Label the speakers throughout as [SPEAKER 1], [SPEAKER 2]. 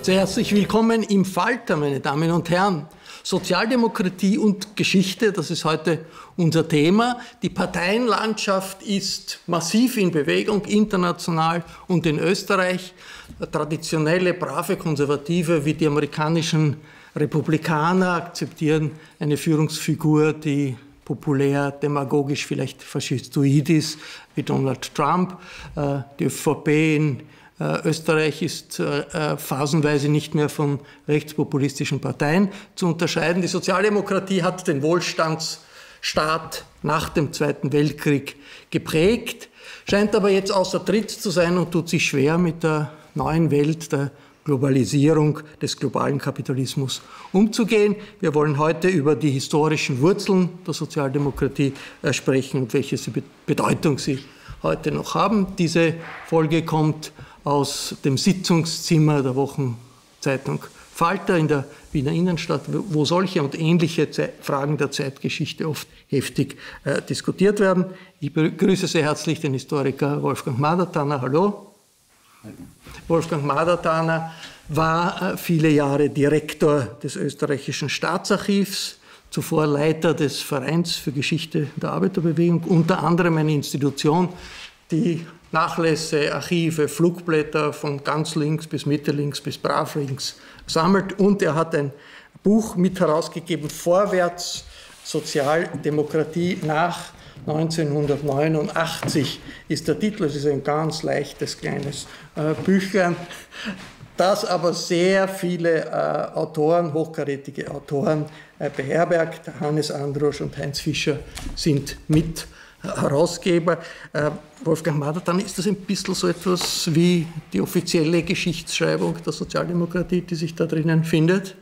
[SPEAKER 1] Sehr herzlich willkommen im Falter, meine Damen und Herren. Sozialdemokratie und Geschichte, das ist heute unser Thema. Die Parteienlandschaft ist massiv in Bewegung, international und in Österreich. Traditionelle, brave Konservative wie die amerikanischen Republikaner akzeptieren eine Führungsfigur, die populär, demagogisch, vielleicht faschistoid ist, wie Donald Trump. Äh, die ÖVP in Österreich ist äh, äh, phasenweise nicht mehr von rechtspopulistischen Parteien zu unterscheiden. Die Sozialdemokratie hat den Wohlstandsstaat nach dem Zweiten Weltkrieg geprägt, scheint aber jetzt außer Tritt zu sein und tut sich schwer mit der neuen Welt der Globalisierung des globalen Kapitalismus umzugehen. Wir wollen heute über die historischen Wurzeln der Sozialdemokratie sprechen und welche Bedeutung sie heute noch haben. Diese Folge kommt aus dem Sitzungszimmer der Wochenzeitung Falter in der Wiener Innenstadt, wo solche und ähnliche Fragen der Zeitgeschichte oft heftig äh, diskutiert werden. Ich begrüße sehr herzlich den Historiker Wolfgang Madertaner. Hallo. Wolfgang Madertaner war äh, viele Jahre Direktor des österreichischen Staatsarchivs, zuvor Leiter des Vereins für Geschichte der Arbeiterbewegung, unter anderem eine Institution, die Nachlässe, Archive, Flugblätter von ganz links bis Mitte links bis brav links sammelt. Und er hat ein Buch mit herausgegeben, Vorwärts Sozialdemokratie nach 1989 ist der Titel. Es ist ein ganz leichtes kleines äh, Büchlein, das aber sehr viele äh, Autoren, hochkarätige Autoren äh, beherbergt. Hannes Androsch und Heinz Fischer sind mit Herausgeber. Äh, Wolfgang Mader, dann ist das ein bisschen so etwas wie die offizielle Geschichtsschreibung der Sozialdemokratie, die sich da drinnen findet?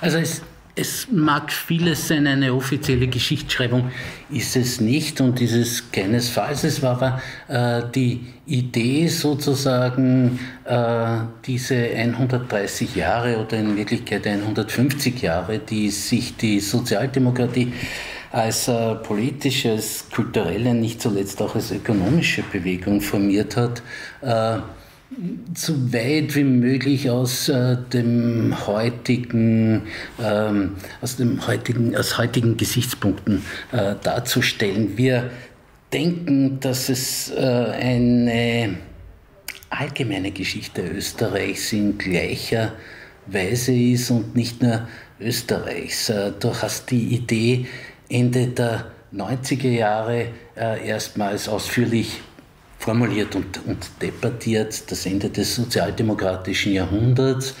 [SPEAKER 2] Also es, es mag vieles sein, eine offizielle Geschichtsschreibung ist es nicht und dieses keinesfalls. Es war aber äh, die Idee sozusagen, äh, diese 130 Jahre oder in Wirklichkeit 150 Jahre, die sich die Sozialdemokratie als äh, politische, als kulturelle, nicht zuletzt auch als ökonomische Bewegung formiert hat, äh, so weit wie möglich aus äh, dem heutigen, ähm, aus dem heutigen, aus heutigen Gesichtspunkten äh, darzustellen. Wir denken, dass es äh, eine allgemeine Geschichte Österreichs in gleicher Weise ist und nicht nur Österreichs. Äh, du hast die Idee, Ende der 90er Jahre äh, erstmals ausführlich formuliert und, und debattiert, das Ende des sozialdemokratischen Jahrhunderts.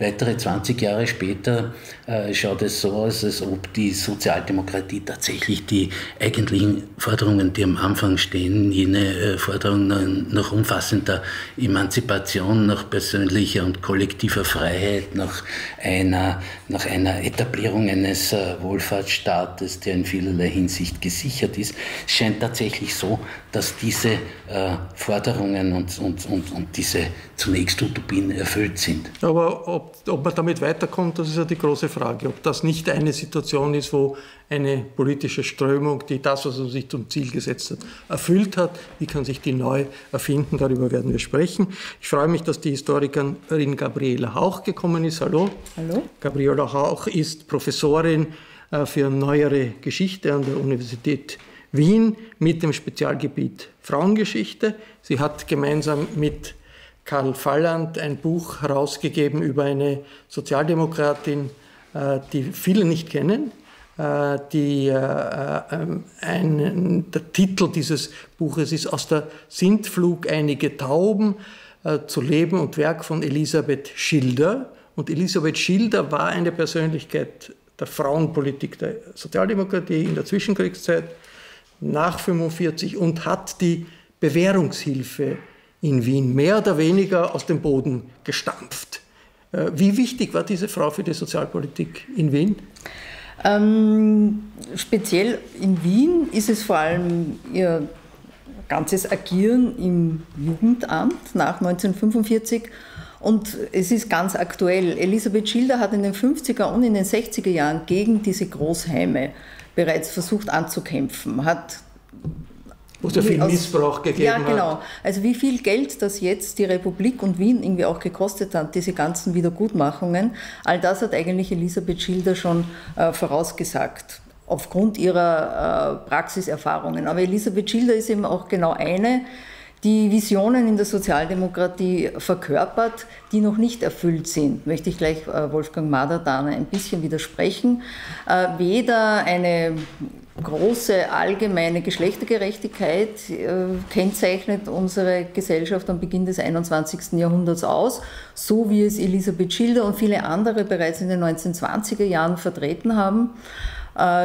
[SPEAKER 2] Weitere 20 Jahre später äh, schaut es so aus, als ob die Sozialdemokratie tatsächlich die eigentlichen Forderungen, die am Anfang stehen, jene äh, Forderungen nach umfassender Emanzipation, nach persönlicher und kollektiver Freiheit, nach einer, nach einer Etablierung eines äh, Wohlfahrtsstaates, der in vielerlei Hinsicht gesichert ist, scheint tatsächlich so, dass diese äh, Forderungen und, und, und, und diese zunächst Utopien erfüllt sind.
[SPEAKER 1] Aber ob, ob man damit weiterkommt, das ist ja die große Frage. Ob das nicht eine Situation ist, wo eine politische Strömung, die das, was er sich zum Ziel gesetzt hat, erfüllt hat, wie kann sich die neu erfinden, darüber werden wir sprechen. Ich freue mich, dass die Historikerin Gabriela Hauch gekommen ist. Hallo.
[SPEAKER 3] Hallo.
[SPEAKER 1] Gabriela Hauch ist Professorin äh, für neuere Geschichte an der Universität Wien mit dem Spezialgebiet Frauengeschichte. Sie hat gemeinsam mit Karl Falland ein Buch herausgegeben über eine Sozialdemokratin, äh, die viele nicht kennen. Äh, die, äh, ein, der Titel dieses Buches ist Aus der Sintflug einige Tauben zu Leben und Werk von Elisabeth Schilder. Und Elisabeth Schilder war eine Persönlichkeit der Frauenpolitik der Sozialdemokratie in der Zwischenkriegszeit nach 45 und hat die Bewährungshilfe in Wien mehr oder weniger aus dem Boden gestampft. Äh, wie wichtig war diese Frau für die Sozialpolitik in Wien?
[SPEAKER 3] Ähm, speziell in Wien ist es vor allem ihr ganzes Agieren im Jugendamt nach 1945 und es ist ganz aktuell. Elisabeth Schilder hat in den 50er und in den 60er Jahren gegen diese Großheime bereits versucht anzukämpfen, hat
[SPEAKER 1] Wo es ja viel Missbrauch gegeben
[SPEAKER 3] hat. Ja, genau. Also wie viel Geld das jetzt die Republik und Wien irgendwie auch gekostet hat, diese ganzen Wiedergutmachungen, all das hat eigentlich Elisabeth Schilder schon äh, vorausgesagt aufgrund ihrer äh, Praxiserfahrungen. Aber Elisabeth Schilder ist eben auch genau eine, die Visionen in der Sozialdemokratie verkörpert, die noch nicht erfüllt sind, möchte ich gleich äh, Wolfgang Mader-Dahner ein bisschen widersprechen. Äh, weder eine große allgemeine Geschlechtergerechtigkeit äh, kennzeichnet unsere Gesellschaft am Beginn des 21. Jahrhunderts aus, so wie es Elisabeth Schilder und viele andere bereits in den 1920er Jahren vertreten haben.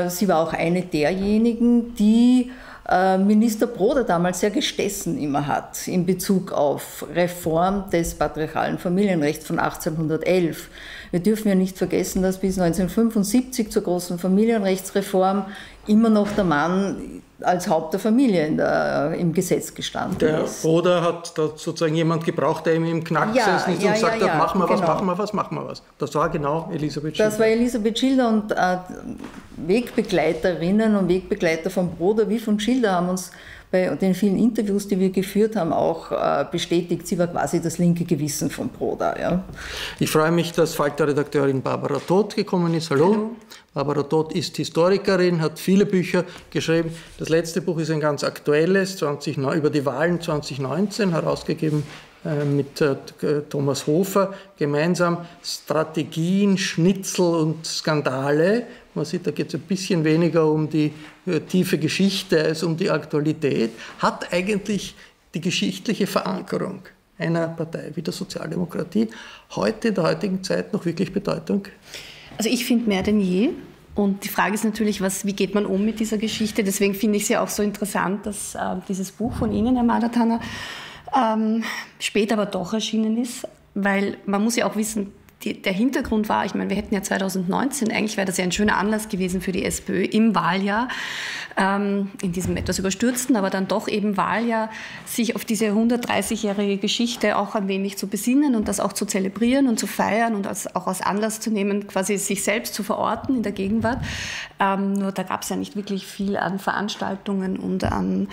[SPEAKER 3] Sie war auch eine derjenigen, die äh, Minister Broder damals sehr gestessen immer hat in Bezug auf Reform des patriarchalen Familienrechts von 1811. Wir dürfen ja nicht vergessen, dass bis 1975 zur großen Familienrechtsreform immer noch der Mann als Haupt der Familie der, im Gesetz gestanden
[SPEAKER 1] der ist. Oder hat da sozusagen jemand gebraucht, der ihm im Knack ja, sitzt ja, und gesagt ja, hat, machen wir genau. was, machen wir was, machen wir was. Das war genau Elisabeth
[SPEAKER 3] Schilder. Das war Elisabeth Schilder und äh, Wegbegleiterinnen und Wegbegleiter von Broder wie von Schilder haben uns bei den vielen Interviews, die wir geführt haben, auch äh, bestätigt, sie war quasi das linke Gewissen von Broda. Ja.
[SPEAKER 1] Ich freue mich, dass Falter-Redakteurin Barbara Todt gekommen ist. Hallo. Hallo. Barbara Todt ist Historikerin, hat viele Bücher geschrieben. Das letzte Buch ist ein ganz aktuelles, 20, über die Wahlen 2019, herausgegeben äh, mit äh, Thomas Hofer gemeinsam Strategien, Schnitzel und Skandale. Man sieht, da geht es ein bisschen weniger um die äh, tiefe Geschichte als um die Aktualität. Hat eigentlich die geschichtliche Verankerung einer Partei wie der Sozialdemokratie heute in der heutigen Zeit noch wirklich Bedeutung?
[SPEAKER 4] Also ich finde mehr denn je. Und die Frage ist natürlich, was, wie geht man um mit dieser Geschichte? Deswegen finde ich es ja auch so interessant, dass äh, dieses Buch von Ihnen, Herr Madatana, ähm, später aber doch erschienen ist, weil man muss ja auch wissen, die, der Hintergrund war, ich meine, wir hätten ja 2019, eigentlich wäre das ja ein schöner Anlass gewesen für die SPÖ im Wahljahr, ähm, in diesem etwas überstürzten, aber dann doch eben Wahljahr, sich auf diese 130-jährige Geschichte auch ein wenig zu besinnen und das auch zu zelebrieren und zu feiern und als, auch als Anlass zu nehmen, quasi sich selbst zu verorten in der Gegenwart. Ähm, nur da gab es ja nicht wirklich viel an Veranstaltungen und an,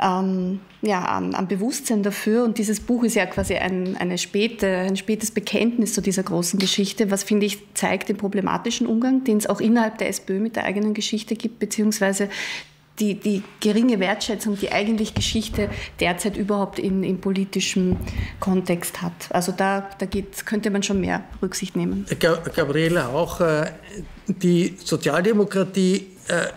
[SPEAKER 4] ähm, ja, an, an, Bewusstsein dafür. Und dieses Buch ist ja quasi ein, eine späte, ein spätes Bekenntnis zu dieser großen Geschichte, was, finde ich, zeigt den problematischen Umgang, den es auch innerhalb der SPÖ mit der eigenen Geschichte gibt, beziehungsweise die, die geringe Wertschätzung, die eigentlich Geschichte derzeit überhaupt in, in politischem Kontext hat. Also da, da geht, könnte man schon mehr Rücksicht nehmen.
[SPEAKER 1] Gabriele, auch äh, die Sozialdemokratie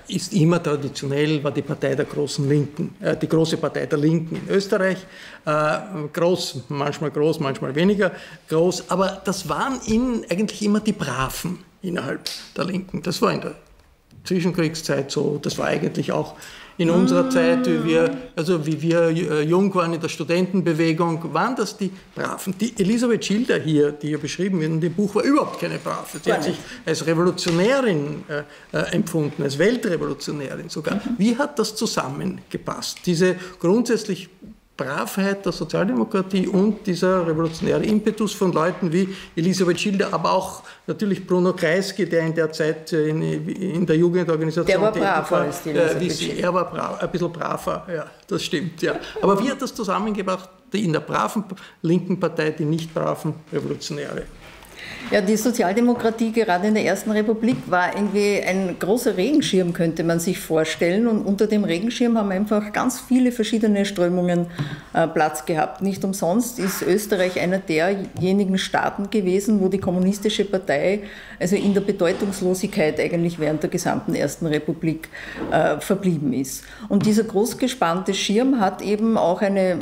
[SPEAKER 1] ist immer traditionell, war die Partei der großen Linken, äh, die große Partei der Linken in Österreich. Groß, manchmal groß, manchmal weniger groß, aber das waren in, eigentlich immer die Braven innerhalb der Linken. Das war in der Zwischenkriegszeit so. Das war eigentlich auch in unserer Zeit, wie wir, also wie wir äh, jung waren in der Studentenbewegung, waren das die Braven. Die Elisabeth Schilder hier, die hier beschrieben wird in dem Buch, war überhaupt keine Brave. Sie hat sich als Revolutionärin äh, äh, empfunden, als Weltrevolutionärin sogar. Mhm. Wie hat das zusammengepasst? Diese grundsätzlich Bravheit der Sozialdemokratie und dieser revolutionäre Impetus von Leuten wie Elisabeth Schilder, aber auch natürlich Bruno Kreisky, der in der Zeit in, in der Jugendorganisation
[SPEAKER 3] der war braver war, als
[SPEAKER 1] die äh, sie, Er war brav, ein bisschen braver, ja, das stimmt. Ja. Aber wie hat das zusammengebracht in der braven linken Partei die nicht braven Revolutionäre?
[SPEAKER 3] Ja, die Sozialdemokratie gerade in der Ersten Republik war irgendwie ein großer Regenschirm, könnte man sich vorstellen. Und unter dem Regenschirm haben einfach ganz viele verschiedene Strömungen äh, Platz gehabt. Nicht umsonst ist Österreich einer derjenigen Staaten gewesen, wo die Kommunistische Partei also in der Bedeutungslosigkeit eigentlich während der gesamten Ersten Republik äh, verblieben ist. Und dieser großgespannte Schirm hat eben auch eine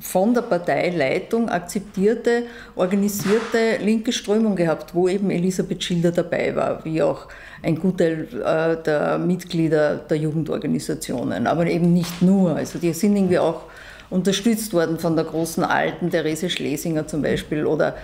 [SPEAKER 3] von der Parteileitung akzeptierte, organisierte linke Strömung gehabt, wo eben Elisabeth Schilder dabei war, wie auch ein Gutteil äh, der Mitglieder der Jugendorganisationen, aber eben nicht nur. Also die sind irgendwie auch unterstützt worden von der großen Alten, Therese Schlesinger zum Beispiel, oder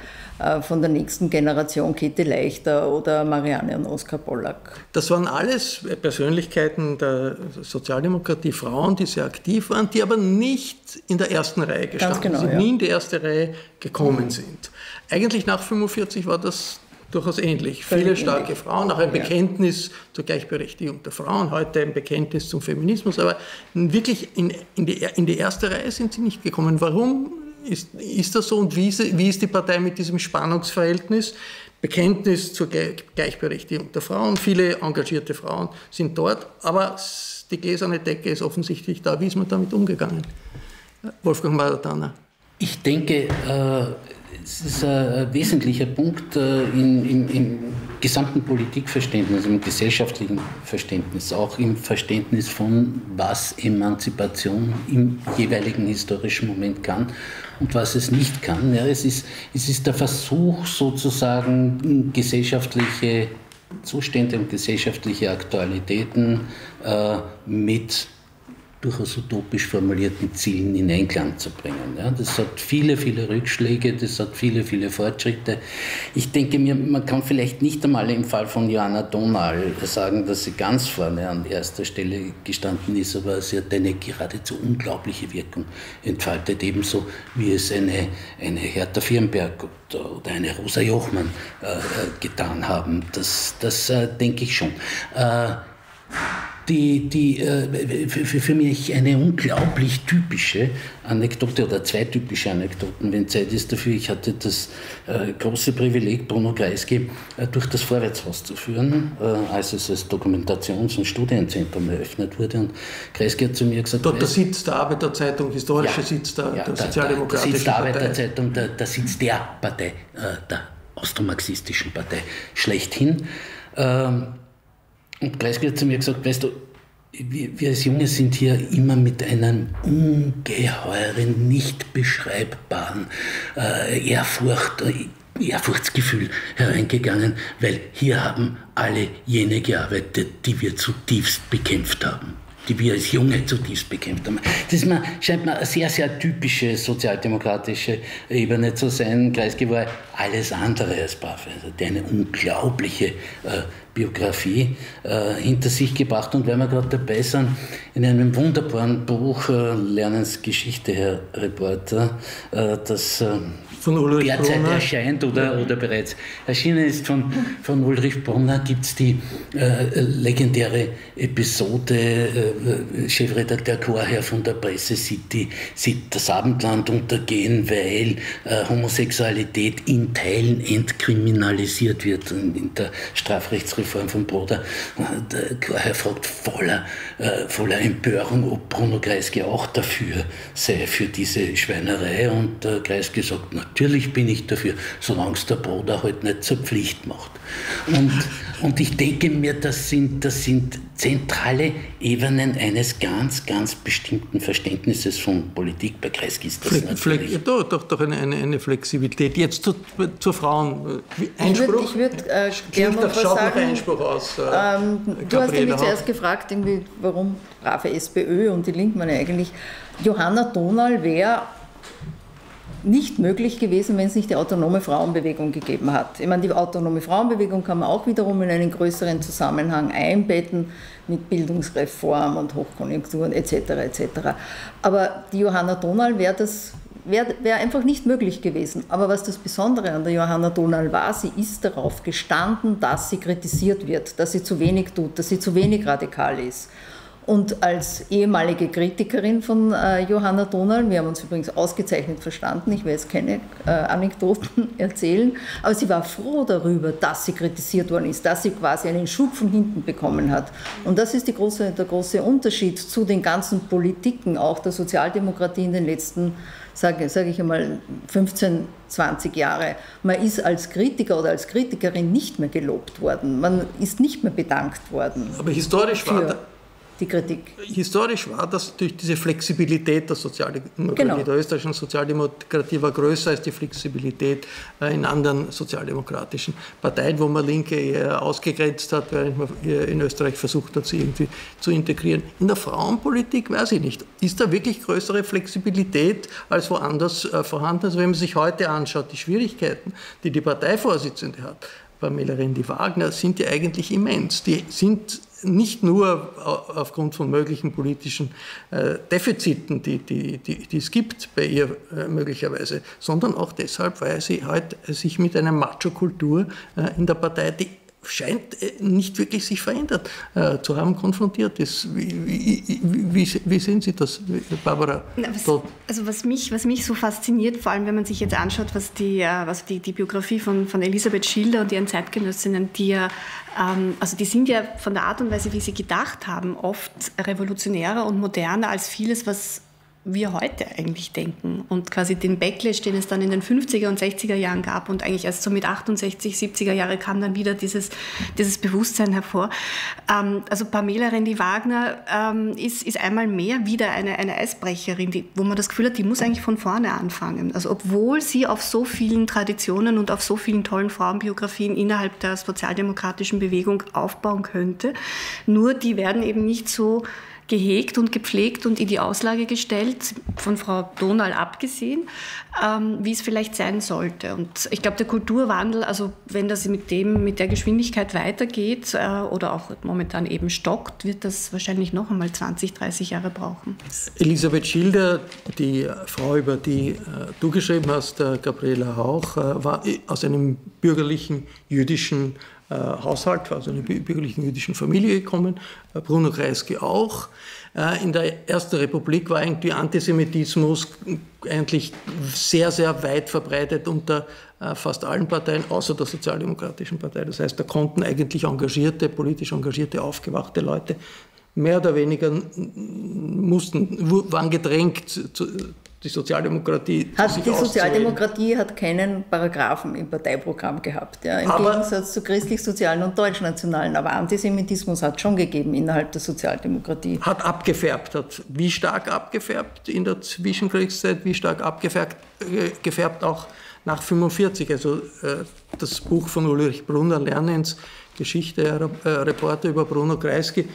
[SPEAKER 3] von der nächsten Generation Käthe Leichter oder Marianne und Oskar Pollack.
[SPEAKER 1] Das waren alles Persönlichkeiten der Sozialdemokratie, Frauen, die sehr aktiv waren, die aber nicht in der ersten Reihe gestanden genau, sind, ja. nie in die erste Reihe gekommen mhm. sind. Eigentlich nach 1945 war das durchaus ähnlich. Viele starke ähnlich. Frauen, auch ein Bekenntnis ja. zur Gleichberechtigung der Frauen, heute ein Bekenntnis zum Feminismus, aber wirklich in, in, die, in die erste Reihe sind sie nicht gekommen. Warum ist, ist das so und wie ist, wie ist die Partei mit diesem Spannungsverhältnis? Bekenntnis zur Gleichberechtigung der Frauen, viele engagierte Frauen sind dort, aber die gläserne Decke ist offensichtlich da. Wie ist man damit umgegangen? Wolfgang Maratana.
[SPEAKER 2] Ich denke, äh, es ist ein wesentlicher Punkt äh, im, im, im, gesamten Politikverständnis, im gesellschaftlichen Verständnis, auch im Verständnis von, was Emanzipation im jeweiligen historischen Moment kann und was es nicht kann. Ja, es, ist, es ist der Versuch, sozusagen gesellschaftliche Zustände und gesellschaftliche Aktualitäten äh, mit durchaus utopisch formulierten Zielen in Einklang zu bringen. Ja, das hat viele, viele Rückschläge, das hat viele, viele Fortschritte. Ich denke mir, man kann vielleicht nicht einmal im Fall von Johanna Donal sagen, dass sie ganz vorne an erster Stelle gestanden ist, aber sie hat eine geradezu unglaubliche Wirkung entfaltet, ebenso wie es eine, eine Hertha Firnberg oder eine Rosa Jochmann äh, getan haben. Das, das äh, denke ich schon. Äh, die, die äh, für, für, mich eine unglaublich typische Anekdote oder zwei typische Anekdoten, wenn Zeit ist dafür. Ich hatte das äh, große Privileg, Bruno Kreisky äh, durch das Vorwärtshaus zu führen, äh, als es als Dokumentations- und Studienzentrum eröffnet wurde. Und Kreisky hat zu mir gesagt...
[SPEAKER 1] Dort der Sitz der Arbeiterzeitung, historische ja, Sitz der, ja, der Sozialdemokratischen
[SPEAKER 2] der Sitz der Arbeiterzeitung, der, der Sitz der Partei, äh, der austromarxistischen Partei schlechthin. Ähm, und Kreisky hat zu mir gesagt, weißt du, wir, wir als Junge sind hier immer mit einem ungeheuren, nicht beschreibbaren äh, Ehrfurcht, äh, Ehrfurchtsgefühl hereingegangen, weil hier haben alle jene gearbeitet, die wir zutiefst bekämpft haben die wir als Junge zutiefst bekämpft haben. Das ist mir, scheint mir eine sehr, sehr typische sozialdemokratische Ebene zu sein. Kreisky war alles andere als brav. Also der eine unglaubliche äh, Biografie äh, hinter sich gebracht. Und wenn wir gerade dabei sind, in einem wunderbaren Buch äh, Lernensgeschichte, Herr Reporter, äh, das äh, derzeit Brunner. erscheint oder, oder bereits erschienen ist von, von Ulrich Brunner, gibt es die äh, legendäre Episode, äh, Chefredakteur Chorherr von der Presse sieht, die, sieht das Abendland untergehen, weil Homosexualität in Teilen entkriminalisiert wird in, in der Strafrechtsreform von Broder. Der Chorherr fragt voller, äh, voller Empörung, ob Bruno Kreisky auch dafür sei, für diese Schweinerei und äh, Kreisky sagt, na, Natürlich bin ich dafür, solange es der Bruder halt nicht zur Pflicht macht. Und, und ich denke mir, das sind, das sind zentrale Ebenen eines ganz, ganz bestimmten Verständnisses von Politik. Bei Kreisky ist das Fle natürlich.
[SPEAKER 1] Ja, doch, doch, doch eine, eine, eine Flexibilität. Jetzt zu, zur Frauen.
[SPEAKER 3] Einspruch? Ich würde würd, äh, gerne noch was sagen. Einspruch aus, äh, ähm, du hast mich zuerst gefragt, irgendwie, warum brave SPÖ und die Linken meine eigentlich. Johanna Donal wäre nicht möglich gewesen, wenn es nicht die autonome Frauenbewegung gegeben hat. Ich meine, die autonome Frauenbewegung kann man auch wiederum in einen größeren Zusammenhang einbetten mit Bildungsreform und Hochkonjunkturen etc. etc. Aber die Johanna Donal wäre das wäre wär einfach nicht möglich gewesen. Aber was das Besondere an der Johanna Donal war, sie ist darauf gestanden, dass sie kritisiert wird, dass sie zu wenig tut, dass sie zu wenig radikal ist. Und als ehemalige Kritikerin von äh, Johanna Donal, wir haben uns übrigens ausgezeichnet verstanden, ich will jetzt keine äh, Anekdoten erzählen, aber sie war froh darüber, dass sie kritisiert worden ist, dass sie quasi einen Schub von hinten bekommen hat. Und das ist große, der große Unterschied zu den ganzen Politiken, auch der Sozialdemokratie in den letzten, sage sag ich einmal, 15, 20 Jahre. Man ist als Kritiker oder als Kritikerin nicht mehr gelobt worden, man ist nicht mehr bedankt worden.
[SPEAKER 1] Aber historisch war
[SPEAKER 3] die Kritik.
[SPEAKER 1] Historisch war das durch diese Flexibilität der Sozialdemokratie, genau. der österreichischen Sozialdemokratie war größer als die Flexibilität äh, in anderen sozialdemokratischen Parteien, wo man Linke eher ausgegrenzt hat, während man in Österreich versucht hat, sie irgendwie zu integrieren. In der Frauenpolitik weiß ich nicht. Ist da wirklich größere Flexibilität als woanders äh, vorhanden? Also wenn man sich heute anschaut, die Schwierigkeiten, die die Parteivorsitzende hat, Pamela Rendi-Wagner, sind ja eigentlich immens. Die sind nicht nur aufgrund von möglichen politischen äh, Defiziten, die, die, die, die es gibt bei ihr äh, möglicherweise, sondern auch deshalb, weil sie halt sich mit einer Macho-Kultur äh, in der Partei, die scheint äh, nicht wirklich sich verändert äh, zu haben, konfrontiert ist. Wie, wie, wie, wie sehen Sie das, Barbara?
[SPEAKER 4] Na, was, also was mich, was mich so fasziniert, vor allem wenn man sich jetzt anschaut, was die, äh, was die, die Biografie von, von Elisabeth Schilder und ihren Zeitgenössinnen, die ja, ähm, also die sind ja von der Art und Weise, wie sie gedacht haben, oft revolutionärer und moderner als vieles, was wir heute eigentlich denken und quasi den Backlash, den es dann in den 50er und 60er Jahren gab und eigentlich erst so mit 68, 70er Jahre kam dann wieder dieses, dieses Bewusstsein hervor. Ähm, also Pamela Rendi-Wagner ähm, ist, ist einmal mehr wieder eine, eine Eisbrecherin, die, wo man das Gefühl hat, die muss eigentlich von vorne anfangen. Also obwohl sie auf so vielen Traditionen und auf so vielen tollen Frauenbiografien innerhalb der sozialdemokratischen Bewegung aufbauen könnte, nur die werden eben nicht so gehegt und gepflegt und in die Auslage gestellt, von Frau Donal abgesehen, ähm, wie es vielleicht sein sollte. Und ich glaube, der Kulturwandel, also wenn das mit, dem, mit der Geschwindigkeit weitergeht äh, oder auch momentan eben stockt, wird das wahrscheinlich noch einmal 20, 30 Jahre brauchen.
[SPEAKER 1] Elisabeth Schilder, die Frau, über die äh, du geschrieben hast, äh, Gabriela Hauch, äh, war aus einem bürgerlichen jüdischen äh, Haushalt, also einer bürgerlichen jüdischen Familie gekommen, äh, Bruno Kreisky auch. Äh, in der Ersten Republik war eigentlich Antisemitismus eigentlich sehr, sehr weit verbreitet unter fast allen Parteien, außer der Sozialdemokratischen Partei. Das heißt, da konnten eigentlich engagierte, politisch engagierte, aufgewachte Leute mehr oder weniger mussten, waren gedrängt die Sozialdemokratie.
[SPEAKER 3] Hat, die Sozialdemokratie hat keinen Paragraphen im Parteiprogramm gehabt, ja, im aber, Gegensatz zu christlich-sozialen und deutschnationalen. Aber Antisemitismus hat schon gegeben innerhalb der Sozialdemokratie.
[SPEAKER 1] Hat abgefärbt, hat wie stark abgefärbt in der Zwischenkriegszeit, wie stark abgefärbt äh, gefärbt auch nach 1945. Also äh, das Buch von Ulrich Brunner, Lernens Geschichte, äh, Reporter über Bruno Kreisky,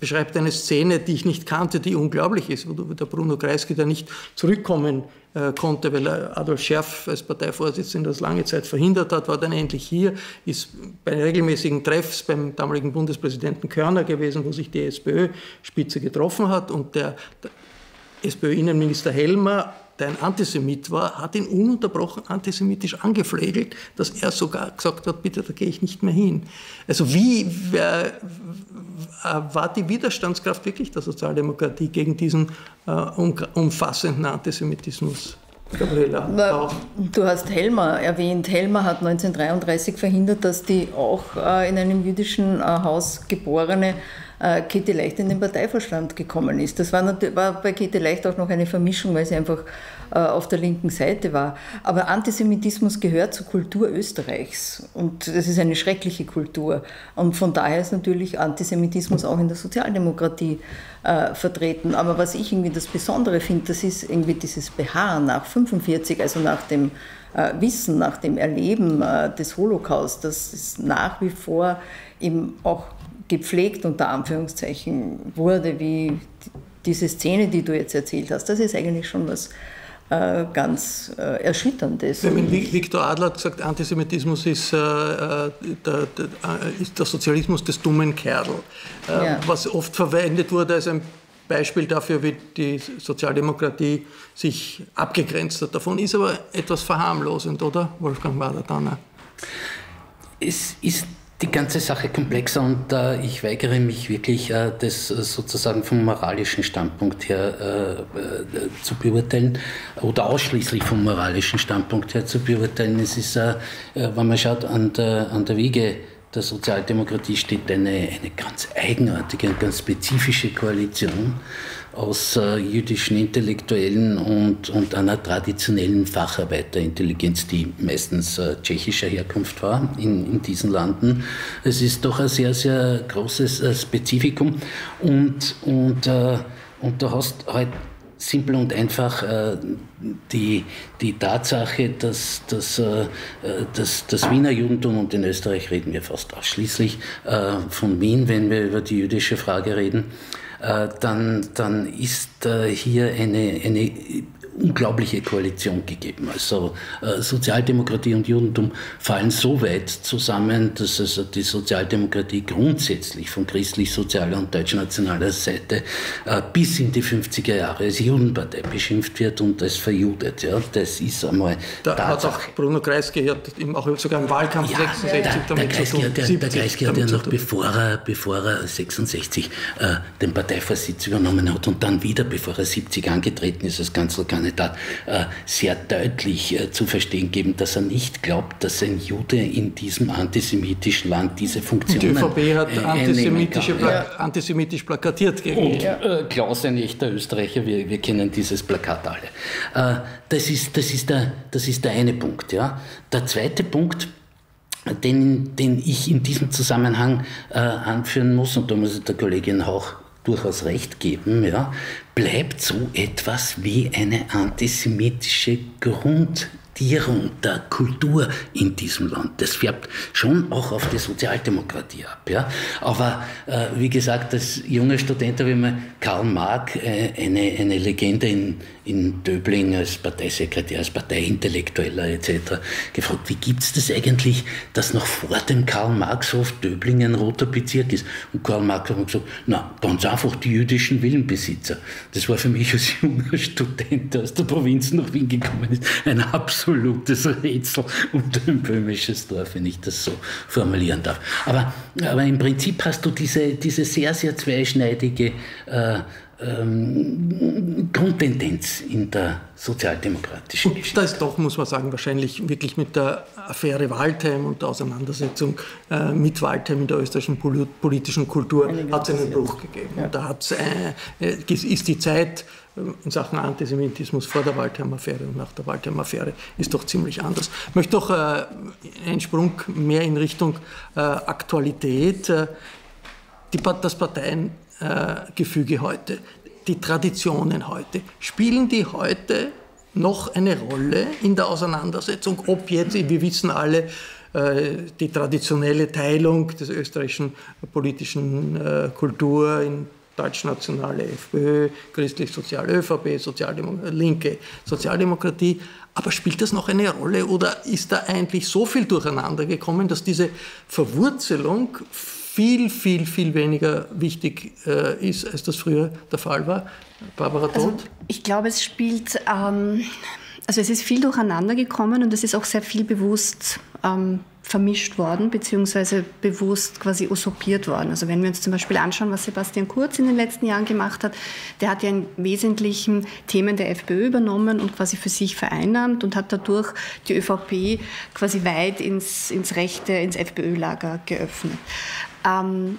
[SPEAKER 1] beschreibt eine Szene, die ich nicht kannte, die unglaublich ist, wo der Bruno Kreisky da nicht zurückkommen äh, konnte, weil Adolf Scherf als Parteivorsitzender das lange Zeit verhindert hat, war dann endlich hier, ist bei regelmäßigen Treffs beim damaligen Bundespräsidenten Körner gewesen, wo sich die SPÖ-Spitze getroffen hat und der, der SPÖ-Innenminister Helmer der ein Antisemit war, hat ihn ununterbrochen antisemitisch angeflegelt, dass er sogar gesagt hat, bitte, da gehe ich nicht mehr hin. Also wie wer, war die Widerstandskraft wirklich der Sozialdemokratie gegen diesen äh, umfassenden Antisemitismus?
[SPEAKER 3] Gabriela, du hast Helmer erwähnt. Helmer hat 1933 verhindert, dass die auch äh, in einem jüdischen äh, Haus geborene äh, Käthe Leicht in den Parteivorstand gekommen ist. Das war, war bei Käthe Leicht auch noch eine Vermischung, weil sie einfach auf der linken Seite war. Aber Antisemitismus gehört zur Kultur Österreichs und das ist eine schreckliche Kultur. Und von daher ist natürlich Antisemitismus auch in der Sozialdemokratie äh, vertreten. Aber was ich irgendwie das Besondere finde, das ist irgendwie dieses Beharren nach 45, also nach dem äh, Wissen, nach dem Erleben äh, des Holocaust, das ist nach wie vor eben auch gepflegt unter Anführungszeichen wurde, wie diese Szene, die du jetzt erzählt hast, das ist eigentlich schon was äh, ganz äh, Erschütterndes.
[SPEAKER 1] Viktor Adler hat gesagt, Antisemitismus ist, äh, äh der, der, äh, ist, der, Sozialismus des dummen Kerl, ja. was oft verwendet wurde als ein Beispiel dafür, wie die Sozialdemokratie sich abgegrenzt hat. Davon ist aber etwas verharmlosend, oder, Wolfgang Wadertanner?
[SPEAKER 2] Es ist die ganze Sache komplexer und äh, ich weigere mich wirklich, äh, das äh, sozusagen vom moralischen Standpunkt her äh, äh, zu beurteilen oder ausschließlich vom moralischen Standpunkt her zu beurteilen. Es ist, äh, wenn man schaut, an der, an der Wiege der Sozialdemokratie steht eine, eine ganz eigenartige, und ganz spezifische Koalition aus äh, jüdischen Intellektuellen und, und einer traditionellen Facharbeiterintelligenz, die meistens äh, tschechischer Herkunft war in, in diesen Landen. Es ist doch ein sehr, sehr großes äh, Spezifikum und, und, äh, und du hast halt simpel und einfach äh, die, die Tatsache, dass, dass, äh, dass das Wiener Judentum, und in Österreich reden wir fast ausschließlich äh, von Wien, wenn wir über die jüdische Frage reden, dann, dann ist äh, hier eine, eine unglaubliche Koalition gegeben. Also äh, Sozialdemokratie und Judentum fallen so weit zusammen, dass also die Sozialdemokratie grundsätzlich von christlich-sozialer und deutschnationaler Seite äh, bis in die 50er Jahre als Judenpartei beschimpft wird und als verjudet. Ja, das ist einmal
[SPEAKER 1] Da Tatsache. hat auch Bruno Kreisky hat auch sogar im Wahlkampf ja, 66
[SPEAKER 2] der, damit der zu tun. Der, der Kreisky hat ja noch, bevor er, bevor er 66 äh, den Parteivorsitz übernommen hat und dann wieder, bevor er 70 angetreten ist als Kanzlerkandidat, äh, sehr deutlich äh, zu verstehen geben, dass er nicht glaubt, dass ein Jude in diesem antisemitischen Land diese Funktion
[SPEAKER 1] Die ÖVP hat äh, antisemitische Pla ja. antisemitisch plakatiert
[SPEAKER 2] gegen Und äh, Klaus, ein echter Österreicher, wir, wir kennen dieses Plakat alle. Äh, das, ist, das, ist der, das ist der eine Punkt. Ja. Der zweite Punkt, den, den ich in diesem Zusammenhang äh, anführen muss, und da muss ich der Kollegin Hauch durchaus recht geben, ja, bleibt so etwas wie eine antisemitische Grund, Orientierung der Kultur in diesem Land. Das färbt schon auch auf die Sozialdemokratie ab. Ja? Aber äh, wie gesagt, als junger Student habe ich mir Karl Marx, äh, eine, eine Legende in, in Döbling als Parteisekretär, als Parteiintellektueller etc. gefragt, wie gibt es das eigentlich, dass noch vor dem Karl Marx-Hof Döbling ein roter Bezirk ist? Und Karl Marx hat gesagt, na, ganz einfach die jüdischen Villenbesitzer. Das war für mich als junger Student, der aus der Provinz nach Wien gekommen ist, ein absolut absolutes Rätsel unter ein böhmisches Dorf, wenn ich das so formulieren darf. Aber, aber im Prinzip hast du diese, diese sehr, sehr zweischneidige äh, ähm, Grundtendenz in der sozialdemokratischen
[SPEAKER 1] und Geschichte. Da ist doch, muss man sagen, wahrscheinlich wirklich mit der Affäre Waldheim und der Auseinandersetzung äh, mit Waldheim in der österreichischen politischen Kultur hat es einen Bruch gegeben. Ja. Da hat's, äh, äh ist die Zeit in Sachen Antisemitismus vor der Waldheim-Affäre und nach der Waldheim-Affäre ist doch ziemlich anders. Ich möchte doch äh, einen Sprung mehr in Richtung äh, Aktualität. Äh, das Parteiengefüge heute, die Traditionen heute, spielen die heute noch eine Rolle in der Auseinandersetzung, ob jetzt, wir wissen alle, die traditionelle Teilung des österreichischen politischen Kultur in deutschnationale FPÖ, christlich-soziale ÖVP, Sozialdemok linke Sozialdemokratie. Aber spielt das noch eine Rolle oder ist da eigentlich so viel durcheinander gekommen, dass diese Verwurzelung viel, viel, viel weniger wichtig äh, ist, als das früher der Fall war?
[SPEAKER 4] Barbara Todt? Also ich glaube, es spielt, ähm, also es ist viel durcheinander gekommen und es ist auch sehr viel bewusst ähm, vermischt worden, beziehungsweise bewusst quasi usurpiert worden. Also wenn wir uns zum Beispiel anschauen, was Sebastian Kurz in den letzten Jahren gemacht hat, der hat ja in Wesentlichen Themen der FPÖ übernommen und quasi für sich vereinnahmt und hat dadurch die ÖVP quasi weit ins, ins rechte, ins FPÖ-Lager geöffnet. Ähm,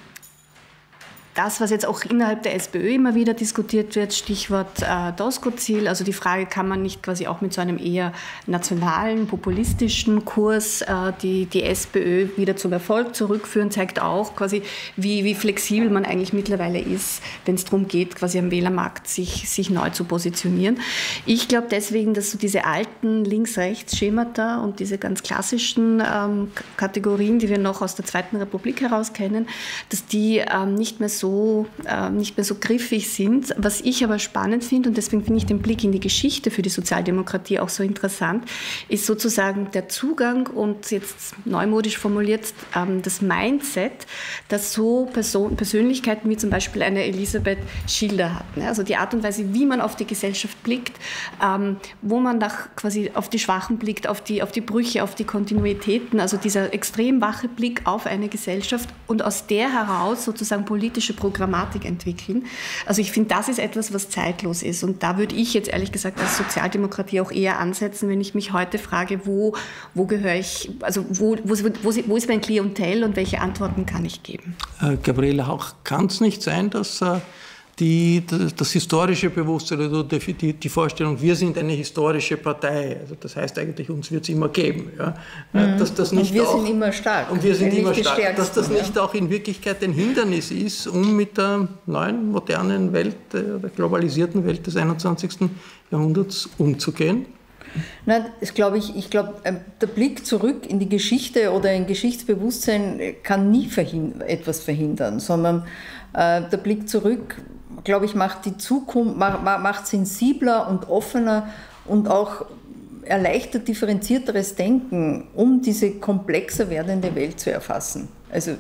[SPEAKER 4] das, was jetzt auch innerhalb der SPÖ immer wieder diskutiert wird, Stichwort äh, DOSCO-Ziel, also die Frage, kann man nicht quasi auch mit so einem eher nationalen, populistischen Kurs äh, die, die SPÖ wieder zum Erfolg zurückführen, zeigt auch quasi, wie, wie flexibel man eigentlich mittlerweile ist, wenn es darum geht, quasi am Wählermarkt sich, sich neu zu positionieren. Ich glaube deswegen, dass so diese alten Links-Rechts-Schemata und diese ganz klassischen ähm, Kategorien, die wir noch aus der Zweiten Republik heraus kennen, dass die ähm, nicht mehr so so, äh, nicht mehr so griffig sind. Was ich aber spannend finde, und deswegen finde ich den Blick in die Geschichte für die Sozialdemokratie auch so interessant, ist sozusagen der Zugang und jetzt neumodisch formuliert ähm, das Mindset, das so Person, Persönlichkeiten wie zum Beispiel eine Elisabeth Schilder hatten. Also die Art und Weise, wie man auf die Gesellschaft blickt, ähm, wo man nach quasi auf die Schwachen blickt, auf die, auf die Brüche, auf die Kontinuitäten, also dieser extrem wache Blick auf eine Gesellschaft und aus der heraus sozusagen politische Programmatik entwickeln. Also ich finde, das ist etwas, was zeitlos ist. Und da würde ich jetzt ehrlich gesagt als Sozialdemokratie auch eher ansetzen, wenn ich mich heute frage, wo, wo gehöre ich, also wo, wo, wo, ist mein Klientel und welche Antworten kann ich geben?
[SPEAKER 1] Äh, Gabriele Hauch, kann es nicht sein, dass äh, die, das, historische Bewusstsein oder die, die, Vorstellung, wir sind eine historische Partei. Also das heißt eigentlich, uns wird es immer geben. Ja?
[SPEAKER 3] Mhm. Dass das nicht
[SPEAKER 1] und wir
[SPEAKER 3] auch, sind immer stark.
[SPEAKER 1] Und wir sind immer stark. Dass das nicht auch in Wirklichkeit ein Hindernis ist, um mit der neuen, modernen Welt, äh, der globalisierten Welt des 21. Jahrhunderts umzugehen.
[SPEAKER 3] Nein, das glaube ich, ich glaube, ähm, der Blick zurück in die Geschichte oder in Geschichtsbewusstsein kann nie verhindern, etwas verhindern, sondern äh, der Blick zurück glaube ich, macht die Zukunft, macht, macht sensibler und offener und auch erleichtert differenzierteres Denken, um diese komplexer werdende Welt zu erfassen. Also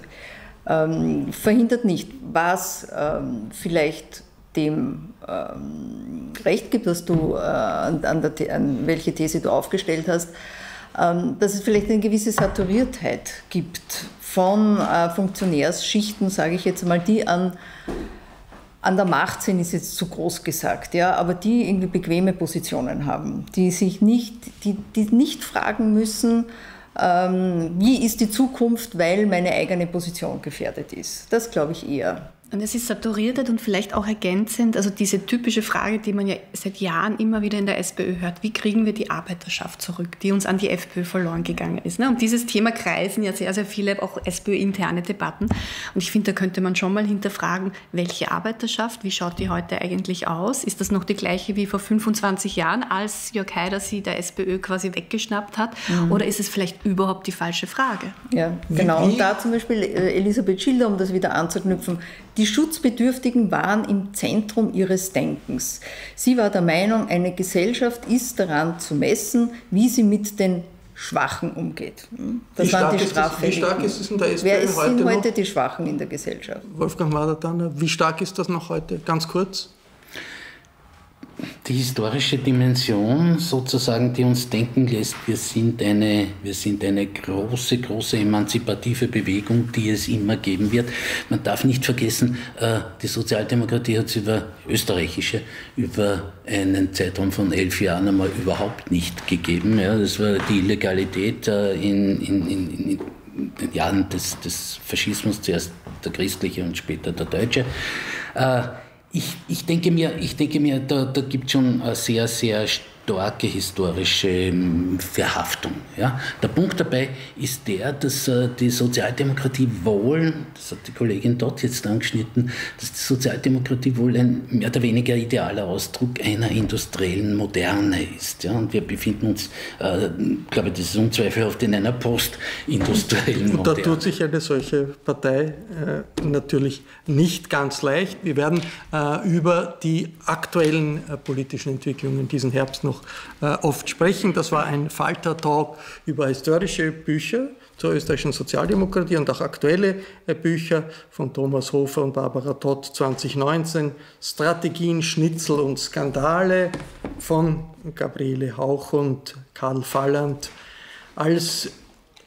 [SPEAKER 3] ähm, verhindert nicht, was ähm, vielleicht dem ähm, Recht gibt, dass du äh, an, der, an, welche These du aufgestellt hast, ähm, dass es vielleicht eine gewisse Saturiertheit gibt von äh, Funktionärsschichten, sage ich jetzt mal, die an an der Macht sind, ist jetzt zu groß gesagt, ja, aber die irgendwie bequeme Positionen haben, die sich nicht, die, die nicht fragen müssen, ähm, wie ist die Zukunft, weil meine eigene Position gefährdet ist. Das glaube ich eher.
[SPEAKER 4] Und es ist saturiert und vielleicht auch ergänzend, also diese typische Frage, die man ja seit Jahren immer wieder in der SPÖ hört, wie kriegen wir die Arbeiterschaft zurück, die uns an die FPÖ verloren gegangen ist. Ne? Um dieses Thema kreisen ja sehr, sehr viele auch SPÖ-interne Debatten. Und ich finde, da könnte man schon mal hinterfragen, welche Arbeiterschaft, wie schaut die heute eigentlich aus? Ist das noch die gleiche wie vor 25 Jahren, als Jörg Haider sie der SPÖ quasi weggeschnappt hat? Mhm. Oder ist es vielleicht überhaupt die falsche Frage?
[SPEAKER 3] Ja, genau. Und da zum Beispiel äh, Elisabeth Schilder, um das wieder anzuknüpfen, die Schutzbedürftigen waren im Zentrum ihres Denkens. Sie war der Meinung, eine Gesellschaft ist daran zu messen, wie sie mit den Schwachen umgeht.
[SPEAKER 1] Das wie waren die Straffälligen. Wie stark ist es in der SPÖ
[SPEAKER 3] Wer
[SPEAKER 1] heute
[SPEAKER 3] sind heute noch? die Schwachen in der Gesellschaft?
[SPEAKER 1] Wolfgang Madertaner, wie stark ist das noch heute? Ganz kurz
[SPEAKER 2] die historische Dimension sozusagen, die uns denken lässt, wir sind eine, wir sind eine große, große emanzipative Bewegung, die es immer geben wird. Man darf nicht vergessen, äh, die Sozialdemokratie hat es über österreichische, über einen Zeitraum von elf Jahren einmal überhaupt nicht gegeben. das war die Illegalität äh, in, in, in, in den Jahren des, des Faschismus, zuerst der christliche und später der deutsche. Ich, ich, denke mir, ich denke mir, da, da gibt es schon sehr, sehr starke historische ähm, Verhaftung. Ja? Der Punkt dabei ist der, dass äh, die Sozialdemokratie wohl, das hat die Kollegin dort jetzt angeschnitten, dass die Sozialdemokratie wohl ein mehr oder weniger idealer Ausdruck einer industriellen Moderne ist. Ja? Und wir befinden uns, äh, glaube das ist unzweifelhaft, in einer postindustriellen
[SPEAKER 1] Moderne. Und da tut sich eine solche Partei äh, natürlich nicht ganz leicht. Wir werden äh, über die aktuellen äh, politischen Entwicklungen diesen Herbst noch noch äh, oft sprechen. Das war ein Falter-Talk über historische Bücher zur österreichischen Sozialdemokratie und auch aktuelle äh, Bücher von Thomas Hofer und Barbara Todd 2019. Strategien, Schnitzel und Skandale von Gabriele Hauch und Karl Falland als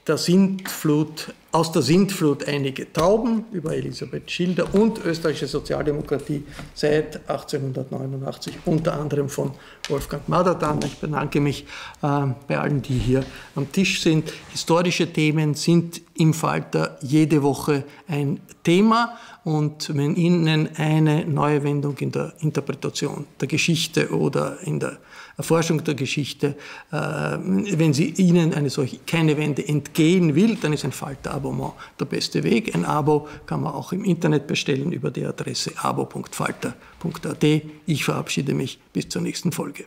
[SPEAKER 1] der Sintflut, aus der Sintflut einige Tauben über Elisabeth Schilder und österreichische Sozialdemokratie seit 1889, unter anderem von Wolfgang Maderdan. Ich bedanke mich äh, bei allen, die hier am Tisch sind. Historische Themen sind im Falter jede Woche ein Thema und wenn Ihnen eine neue Wendung in der Interpretation der Geschichte oder in der Erforschung der Geschichte, äh, wenn sie Ihnen eine solche keine Wende entgehen will, dann ist ein Falter-Abonnement der beste Weg. Ein Abo kann man auch im Internet bestellen über die Adresse abo.falter.at. Ich verabschiede mich bis zur nächsten Folge.